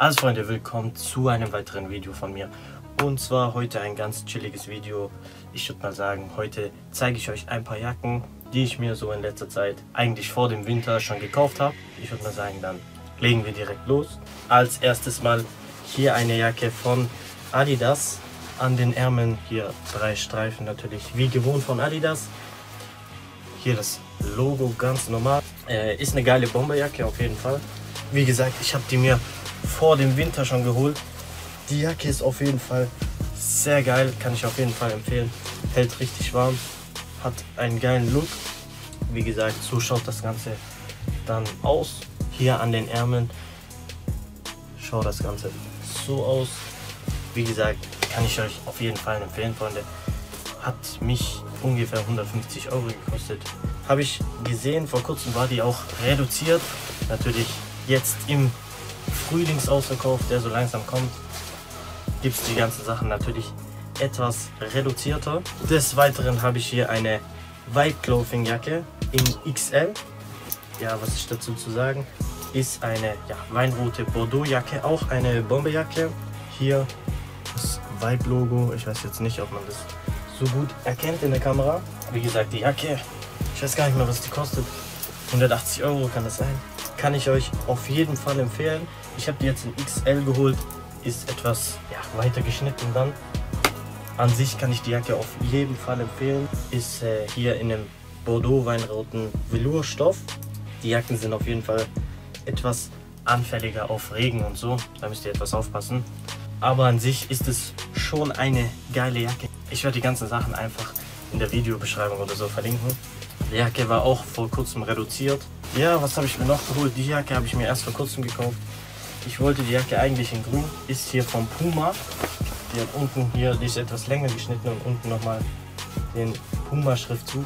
Also Freunde, willkommen zu einem weiteren Video von mir. Und zwar heute ein ganz chilliges Video. Ich würde mal sagen, heute zeige ich euch ein paar Jacken, die ich mir so in letzter Zeit eigentlich vor dem Winter schon gekauft habe. Ich würde mal sagen, dann legen wir direkt los. Als erstes mal hier eine Jacke von Adidas. An den Ärmeln hier drei Streifen natürlich, wie gewohnt von Adidas. Hier das Logo ganz normal. Äh, ist eine geile Bomberjacke auf jeden Fall. Wie gesagt, ich habe die mir vor dem Winter schon geholt. Die Jacke ist auf jeden Fall sehr geil, kann ich auf jeden Fall empfehlen. Hält richtig warm, hat einen geilen Look. Wie gesagt, so schaut das Ganze dann aus. Hier an den Ärmeln schaut das Ganze so aus. Wie gesagt, kann ich euch auf jeden Fall empfehlen, Freunde. Hat mich ungefähr 150 Euro gekostet. Habe ich gesehen, vor kurzem war die auch reduziert. Natürlich jetzt im Frühlingsausverkauf, der so langsam kommt, gibt es die ganzen Sachen natürlich etwas reduzierter. Des Weiteren habe ich hier eine White Clothing Jacke in XL. Ja, was ist dazu zu sagen? Ist eine ja, weinrote Bordeaux Jacke, auch eine Bombejacke. Hier das Vibe Logo. Ich weiß jetzt nicht, ob man das so gut erkennt in der Kamera. Wie gesagt, die Jacke, ich weiß gar nicht mehr, was die kostet. 180 Euro kann das sein kann ich euch auf jeden Fall empfehlen. Ich habe die jetzt in XL geholt, ist etwas ja, weiter geschnitten dann. An sich kann ich die Jacke auf jeden Fall empfehlen. Ist äh, hier in einem Bordeaux-weinroten Velourstoff. Die Jacken sind auf jeden Fall etwas anfälliger auf Regen und so. Da müsst ihr etwas aufpassen. Aber an sich ist es schon eine geile Jacke. Ich werde die ganzen Sachen einfach in der Videobeschreibung oder so verlinken. Die Jacke war auch vor kurzem reduziert. Ja, was habe ich mir noch geholt? Die Jacke habe ich mir erst vor kurzem gekauft. Ich wollte die Jacke eigentlich in grün. Ist hier vom Puma. Die hat unten hier, die ist etwas länger geschnitten und unten nochmal den Puma-Schriftzug.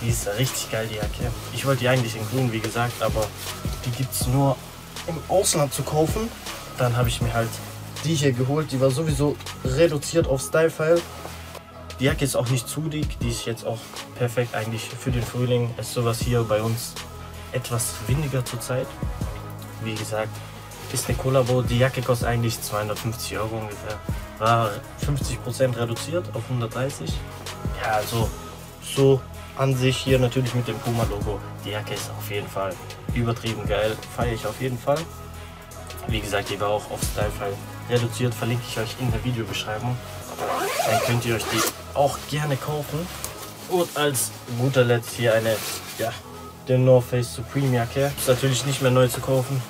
Die ist richtig geil, die Jacke. Ich wollte die eigentlich in grün, wie gesagt, aber die gibt es nur im Ausland zu kaufen. Dann habe ich mir halt die hier geholt. Die war sowieso reduziert auf Style-File. Die Jacke ist auch nicht zu dick. Die ist jetzt auch perfekt eigentlich für den Frühling. Ist sowas hier bei uns etwas windiger zurzeit. Wie gesagt, ist eine Kollabo. Die Jacke kostet eigentlich 250 Euro ungefähr. War 50% reduziert auf 130. Ja, also so an sich hier natürlich mit dem Puma-Logo. Die Jacke ist auf jeden Fall übertrieben geil. Feiere ich auf jeden Fall. Wie gesagt, die war auch auf Stylefile reduziert. Verlinke ich euch in der Videobeschreibung. Dann könnt ihr euch die auch gerne kaufen. Und als guter Letzt hier eine ja, der North Face Supreme Jacke. Ist natürlich nicht mehr neu zu kaufen.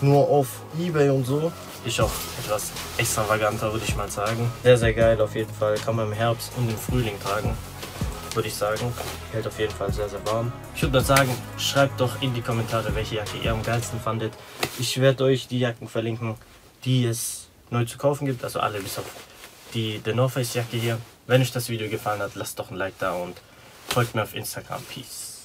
Nur auf Ebay und so. Ist auch etwas extravaganter, würde ich mal sagen. Sehr, sehr geil auf jeden Fall. Kann man im Herbst und im Frühling tragen. Würde ich sagen. Hält auf jeden Fall sehr, sehr warm. Ich würde mal sagen, schreibt doch in die Kommentare, welche Jacke ihr am geilsten fandet. Ich werde euch die Jacken verlinken, die es neu zu kaufen gibt. Also alle bis auf die The North Face Jacke hier. Wenn euch das Video gefallen hat, lasst doch ein Like da und folgt mir auf Instagram. Peace.